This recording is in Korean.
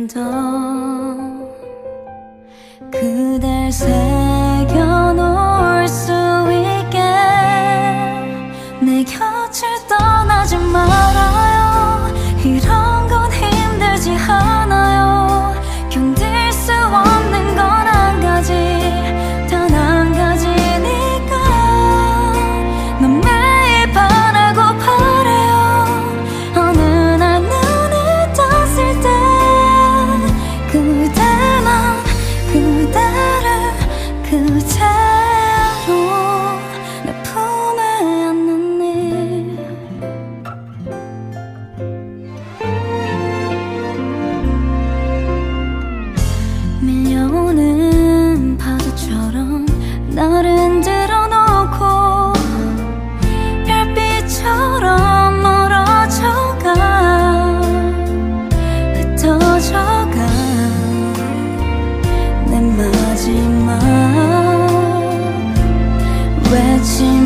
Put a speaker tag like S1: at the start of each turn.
S1: 한점 그댈 생 心。